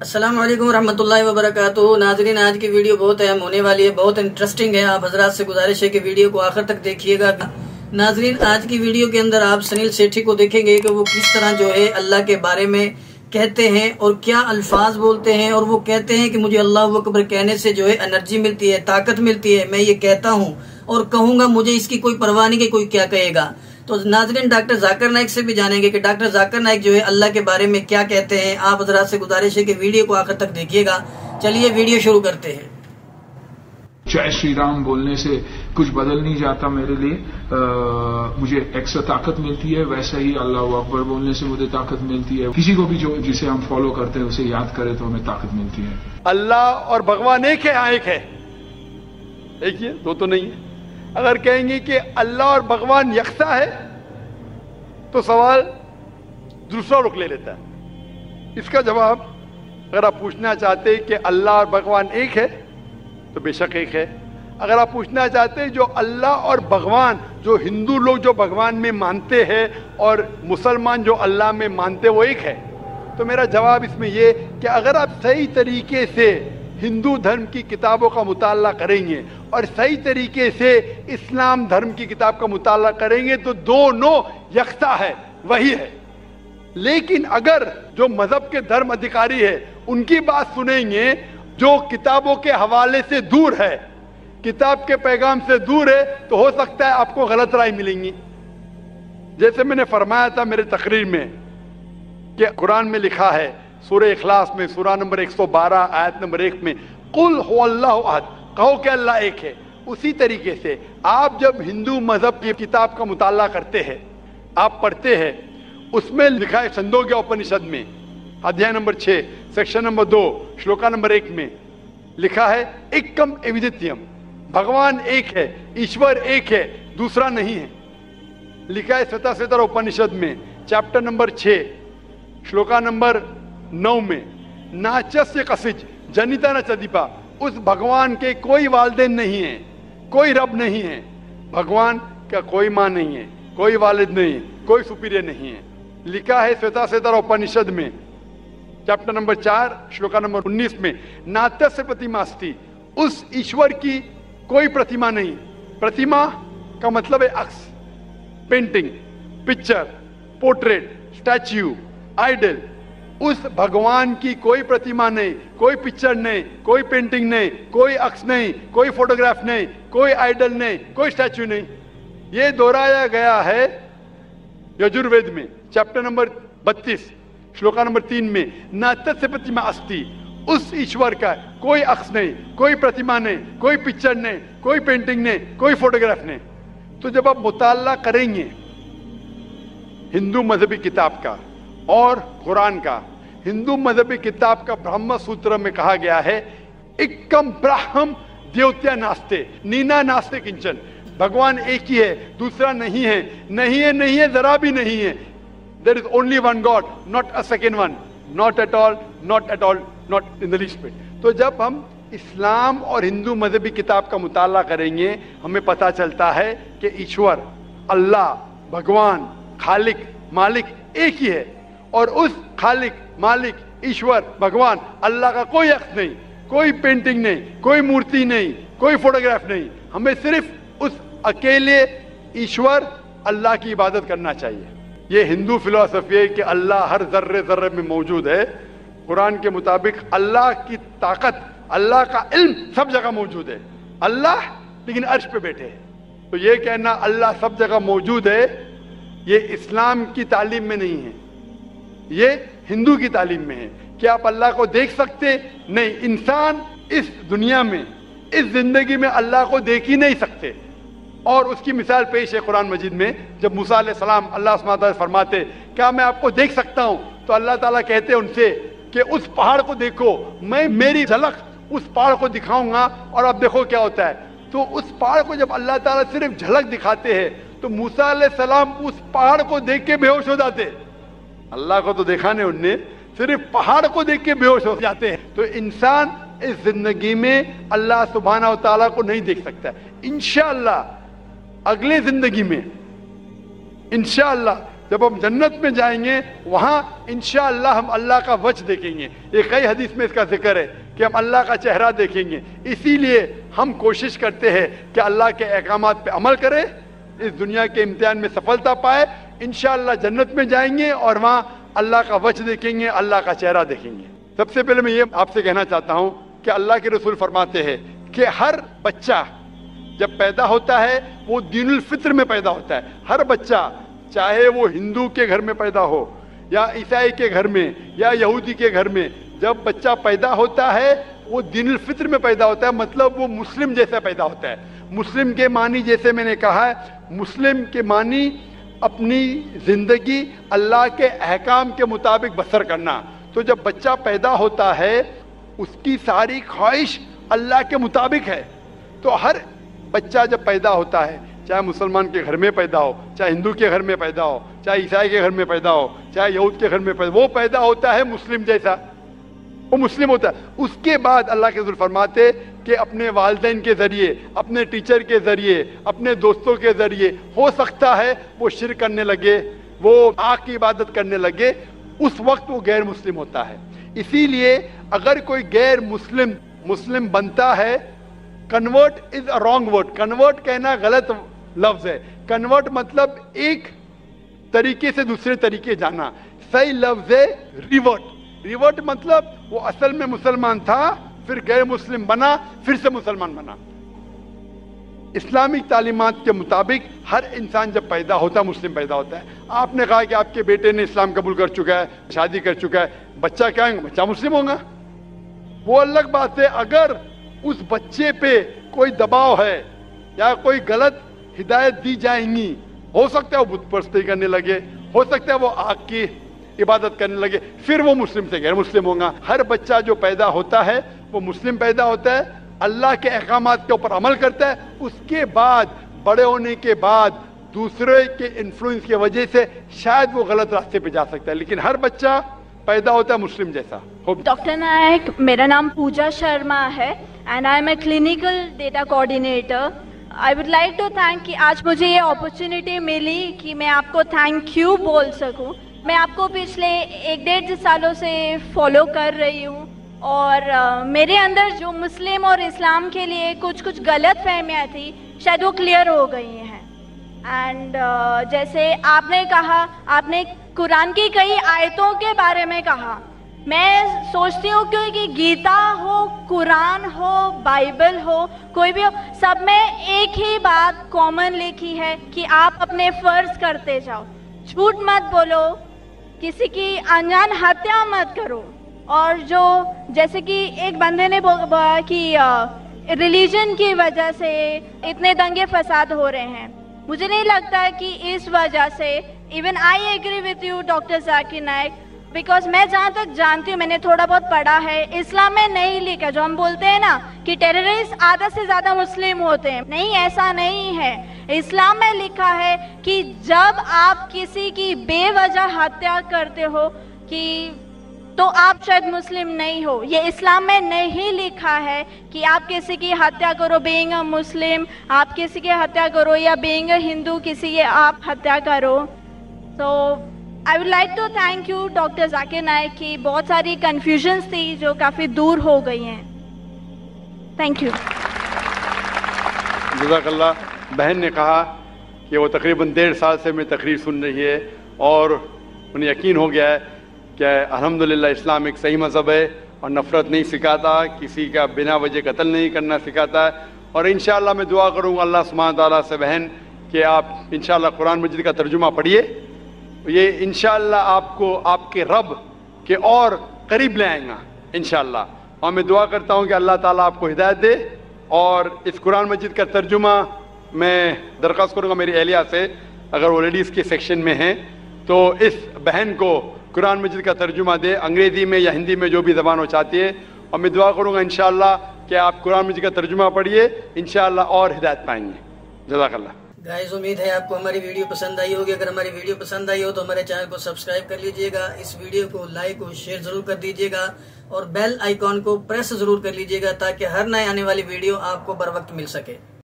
अस्सलाम वालेकुम रहमतुल्लाहि व बरकातुहू नाजरीन, आज की वीडियो बहुत अहम होने वाली है, बहुत इंटरेस्टिंग है। आप हजरात से गुजारिश है कि वीडियो को आखिर तक देखिएगा। नाजरीन, आज की वीडियो के अंदर आप सनील सेठी को देखेंगे कि वो किस तरह जो है अल्लाह के बारे में कहते हैं और क्या अल्फाज बोलते हैं और वो कहते हैं कि मुझे अल्लाह अकबर कहने से जो है एनर्जी मिलती है, ताकत मिलती है। मैं ये कहता हूँ और कहूँगा, मुझे इसकी कोई परवाह नहीं कि कोई क्या कहेगा। तो नाजरीन डॉक्टर जाकर नाइक से भी जानेंगे कि डॉक्टर जाकर नायक जो है अल्लाह के बारे में क्या कहते हैं। आप हजरात से गुजारिश है कि वीडियो को आखिर तक देखिएगा। चलिए वीडियो शुरू करते हैं। जय श्री राम बोलने से कुछ बदल नहीं जाता मेरे लिए। आ, मुझे एक्स्ट्रा ताकत मिलती है वैसे ही अल्लाह अकबर बोलने से मुझे ताकत मिलती है। किसी को भी जो जिसे हम फॉलो करते हैं उसे याद करें तो हमें ताकत मिलती है। अल्लाह और भगवान एक है हाँ एक है। एक ही है दो तो नहीं है। अगर कहेंगे कि अल्लाह और भगवान यकसा है तो सवाल दूसरा रुख ले लेता है। इसका जवाब, अगर आप पूछना चाहते हैं कि अल्लाह और भगवान एक है तो बेशक एक है। अगर आप पूछना चाहते हैं जो अल्लाह और भगवान, जो हिंदू लोग जो भगवान में मानते हैं और मुसलमान जो अल्लाह में मानते वो एक है। तो मेरा जवाब इसमें ये कि अगर आप सही तरीके से हिंदू धर्म की किताबों का मुताला करेंगे और सही तरीके से इस्लाम धर्म की किताब का मुताला करेंगे तो दोनों यकसा है, वही है। लेकिन अगर जो मज़हब के धर्म अधिकारी है, उनकी बात सुनेंगे, जो किताबों के हवाले से दूर है, किताब के पैगाम से दूर है तो हो सकता है आपको गलत राय मिलेंगी। जैसे मैंने फरमाया था मेरे तकरीर में कि कुरान में लिखा है सूर्य इखलास में सूरा नंबर 112 आयत नंबर एक में, कुल हो अल्लाह कहो कि अल्लाह एक है। उसी तरीके से आप जब हिंदू मज़हब की किताब का मुताला करते हैं, आप पढ़ते हैं, उसमें लिखा है छंदोग्य उपनिषद में, अध्याय नंबर छह, सेक्शन नंबर दो, श्लोका नंबर एक में लिखा है एकम एविदित्यम, भगवान एक है, ईश्वर एक है, दूसरा नहीं है। लिखा है स्वता स्वतर उपनिषद में, चैप्टर नंबर छह, श्लोका नंबर नौ में, नाचस्य कसिज, जनिता न चदीपा उस भगवान के कोई वालदेन नहीं है, कोई रब नहीं है। भगवान का कोई माँ नहीं है, कोई वालिद नहीं है, कोई सुपीरियर नहीं है। लिखा है श्वेता श्वेता उपनिषद में, चैप्टर नंबर चार, श्लोका नंबर उन्नीस में नात्य से प्रतिमा अस्थि उस ईश्वर की कोई प्रतिमा नहीं। प्रतिमा का मतलब है अक्स, painting, picture, portrait, statue, idol उस भगवान की कोई प्रतिमा नहीं कोई पिक्चर नहीं कोई पेंटिंग नहीं कोई अक्स नहीं कोई फोटोग्राफ नहीं कोई आइडल नहीं कोई स्टैचू नहीं ये दोहराया गया है यजुर्वेद में चैप्टर नंबर 32 श्लोका नंबर तीन में न तत्स्य प्रतिमा अस्थि उस ईश्वर का कोई अक्स नहीं कोई प्रतिमा नहीं कोई पिक्चर नहीं कोई पेंटिंग नहीं कोई फोटोग्राफ नहीं तो जब आप मुताला करेंगे हिंदू मजहबी किताब का और कुरान का, हिंदू मजहबी किताब का ब्रह्म सूत्र में कहा गया है, इक्कम ब्राह्म देवत्या नास्ते, नीना नास्ते किंचन। भगवान एक ही है, दूसरा नहीं है। नहीं है नहीं है, जरा भी नहीं है। There is only one God not a second one not at all not at all not in the list तो जब हम इस्लाम और हिंदू मजहबी किताब का मुताला करेंगे, हमें पता चलता है कि ईश्वर, अल्लाह, भगवान, खालिक, मालिक एक ही है। और उस खालिक, मालिक, ईश्वर, भगवान, अल्लाह का कोई अक्स नहीं, कोई पेंटिंग नहीं, कोई मूर्ति नहीं, कोई फोटोग्राफ नहीं। हमें सिर्फ़ उस अकेले ईश्वर, अल्लाह की इबादत करना चाहिए। ये हिंदू फिलोसफी है कि अल्लाह हर जर्रे जर्रे में मौजूद है। कुरान के मुताबिक अल्लाह की ताकत, अल्लाह का इल्म सब जगह मौजूद है। अल्लाह लेकिन अर्श पे बैठे हैं। तो ये कहना अल्लाह सब जगह मौजूद है, ये इस्लाम की तालीम में नहीं है। ये हिंदू की तालीम में है। कि आप अल्लाह को देख सकते? नहीं, इंसान इस दुनिया में, इस ज़िंदगी में अल्लाह को देख ही नहीं सकते। और उसकी मिसाल पेश है कुरान मजिद में, जब मूसा सलाम अल्लाह से फरमाते, क्या मैं आपको देख सकता हूँ? तो अल्लाह ताला कहते उनसे कि, उस पहाड़ को देखो, मैं, मेरी झलक उस पहाड़ को दिखाऊँगा और अब देखो क्या होता है। तो उस पहाड़ को जब अल्लाह ताला सिर्फ़ झलक दिखाते हैं तो मूसा सलाम उस पहाड़ को देख के बेहोश हो जाते अल्लाह को तो देखा नहीं उनने सिर्फ़ पहाड़ को देख के बेहोश हो जाते हैं। तो इंसान इस ज़िंदगी में अल्लाह सुबहाना तला को नहीं देख सकता। इनशाला अगले ज़िंदगी में इनशाला जब हम जन्नत में जाएँगे, वहाँ इंशाअल्लाह हम अल्लाह का वच देखेंगे। ये कई हदीस में इसका ज़िक्र है कि हम अल्लाह का चेहरा देखेंगे। इसीलिए हम कोशिश करते हैं कि अल्लाह के अहकाम पे अमल करें इस दुनिया के इम्तिहान में सफलता पाए, इंशाअल्लाह जन्नत में जाएँगे और वहाँ अल्लाह का वच देखेंगे, अल्लाह का चेहरा देखेंगे। सबसे पहले मैं ये आपसे कहना चाहता हूँ कि अल्लाह के रसूल फरमाते हैं कि हर बच्चा जब पैदा होता है, वो दीनुल फित्र में पैदा होता है। हर बच्चा, चाहे वो हिंदू के घर में पैदा हो, या ईसाई के घर में, या यहूदी के घर में, जब बच्चा पैदा होता है वो दिनुल फित्र में पैदा होता है मतलब वो मुस्लिम जैसा पैदा होता है। मुस्लिम के मानी, जैसे मैंने कहा है मुस्लिम के मानी अपनी ज़िंदगी अल्लाह के अहकाम के मुताबिक बसर करना। तो जब बच्चा पैदा होता है, उसकी सारी ख्वाहिश अल्लाह के मुताबिक है। तो हर बच्चा जब पैदा होता है, चाहे मुसलमान के घर में पैदा हो, चाहे हिंदू के घर में पैदा हो, चाहे ईसाई के घर में पैदा हो, चाहे यहूद के घर में पैदा वो पैदा होता है मुस्लिम जैसा। वो मुस्लिम होता है। उसके बाद अल्लाह के फरमाते कि अपने वालदेन के ज़रिए, अपने टीचर के ज़रिए, अपने दोस्तों के ज़रिए हो सकता है वो शिर करने लगे, वो आग की इबादत करने लगे, उस वक्त वो गैर मुस्लिम होता है। इसीलिए अगर कोई गैर मुस्लिम मुस्लिम बनता है convert is a wrong word convert कहना गलत लफ्ज है। कन्वर्ट मतलब एक तरीके से दूसरे तरीके जाना। सही लफ्ज है रिवर्ट रिवर्ट मतलब वो असल में मुसलमान था, फिर गैर मुस्लिम बना, फिर से मुसलमान बना। इस्लामिक तालीमत के मुताबिक हर इंसान जब पैदा होता है, मुस्लिम पैदा होता है। आपने कहा कि आपके बेटे ने इस्लाम कबूल कर चुका है, शादी कर चुका है, बच्चा क्या है बच्चा मुस्लिम होगा। वो अलग बात है, अगर उस बच्चे पे कोई दबाव है या कोई गलत हिदायत दी जाएँगी, हो सकता है वो बुद्ध करने लगे, हो सकता है वो आग की इबादत करने लगे, फिर वो मुस्लिम से गैर मुस्लिम होगा। हर बच्चा जो पैदा होता है, वो मुस्लिम पैदा होता है, अल्लाह के अहकाम के ऊपर अमल करता है, उसके बाद, बड़े होने के बाद, दूसरे के इन्फ्लुएंस की वजह से शायद वो गलत रास्ते पे जा सकता है। लेकिन हर बच्चा पैदा होता है मुस्लिम जैसा। डॉक्टर नायक, मेरा नाम पूजा शर्मा है and I am a clinical data coordinator I would like to thank कि आज मुझे ये अपॉर्चुनिटी मिली कि मैं आपको थैंक यू बोल सकूँ। मैं आपको पिछले एक डेढ़ सालों से फॉलो कर रही हूँ और uh, मेरे अंदर जो मुस्लिम और इस्लाम के लिए कुछ कुछ गलत फहमियाँ थी शायद वो क्लियर हो गई हैं। एंड जैसे आपने कहा आपने कुरान की कई आयतों के बारे में कहा मैं सोचती हूँ क्योंकि गीता हो कुरान हो बाइबल हो कोई भी हो सब में एक ही बात कॉमन लिखी है कि आप अपने फ़र्ज़ करते जाओ। झूठ मत बोलो किसी की अनजान हत्या मत करो। और जो, जैसे कि एक बंदे ने बोला कि रिलीजन की वजह से इतने दंगे फसाद हो रहे हैं। मुझे नहीं लगता कि इस वजह से even I agree with you doctor Zakir Naik because मैं जहाँ तक जानती हूँ, मैंने थोड़ा बहुत पढ़ा है। इस्लाम में नहीं लिखा, जो हम बोलते हैं ना कि टेररिस्ट आधा से ज़्यादा मुस्लिम होते हैं। नहीं, ऐसा नहीं है। इस्लाम में लिखा है कि जब आप किसी की बेवजह हत्या करते हो कि तो आप शायद मुस्लिम नहीं हो। ये इस्लाम में नहीं लिखा है कि आप किसी की हत्या करो बेंग मुस्लिम आप किसी की हत्या करो या बेंग हिंदू किसी की आप हत्या करो। तो I would like to thank you doctor Zakir Naik की बहुत सारी कन्फ्यूजन्स थी जो काफ़ी दूर हो गई हैं। थैंक यू जजाकल्ला बहन ने कहा कि वो तकरीबन डेढ़ साल से मैं तकरीर सुन रही है और उन्हें यकीन हो गया है कि अलहमदिल्ला इस्लाम एक सही मज़हब है और नफ़रत नहीं सिखाता, किसी का बिना वजह कत्ल नहीं करना सिखाता। है और इन मैं दुआ करूँगा अल्लाह सुबहान ताली से, बहन, कि आप इन कुरान मजिद का तर्जुमा पढ़िए। ये इन आपको, आपके रब के और करीब ले आएगा इन और मैं दुआ करता हूँ कि अल्लाह ताला आपको हिदायत दे और इस कुरान मजिद का तर्जुमा मैं दरख्वास्त करूँगा मेरी एहलिया से, अगर वो लेडीज़ के सेक्शन में हैं तो इस बहन को कुरान मजिद का तर्जुमा दे, अंग्रेज़ी में या हिंदी में जो भी ज़बान हो चाहती है, और मैं दुआ करूँगा इन कि आप कुरान मजिद का तर्जुमा पढ़िए इन और हिदायत पाएँगे। जजाकल्ला गाइस उम्मीद है आपको हमारी वीडियो पसंद आई होगी। अगर हमारी वीडियो पसंद आई हो तो हमारे चैनल को सब्सक्राइब कर लीजिएगा। इस वीडियो को लाइक और शेयर ज़रूर कर दीजिएगा और बेल आइकॉन को प्रेस ज़रूर कर लीजिएगा ताकि हर नए आने वाली वीडियो आपको बर वक्त मिल सके।